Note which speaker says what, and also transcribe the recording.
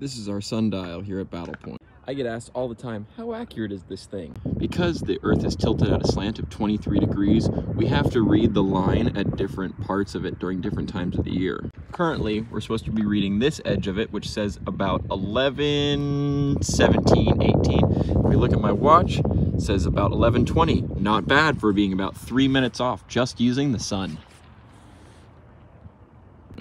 Speaker 1: This is our sundial here at Battle Point. I get asked all the time, how accurate is this thing? Because the Earth is tilted at a slant of 23 degrees, we have to read the line at different parts of it during different times of the year. Currently, we're supposed to be reading this edge of it, which says about 11, 17, 18. If we look at my watch, says about 11.20. Not bad for being about three minutes off just using the sun.